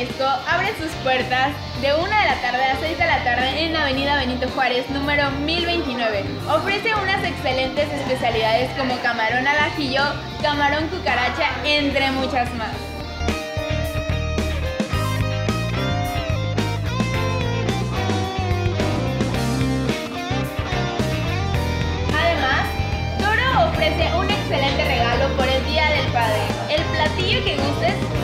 Abre sus puertas de 1 de la tarde a 6 de la tarde en Avenida Benito Juárez, número 1029. Ofrece unas excelentes especialidades como camarón al ajillo, camarón cucaracha, entre muchas más. Además, Toro ofrece un excelente regalo por el Día del Padre. El platillo que gustes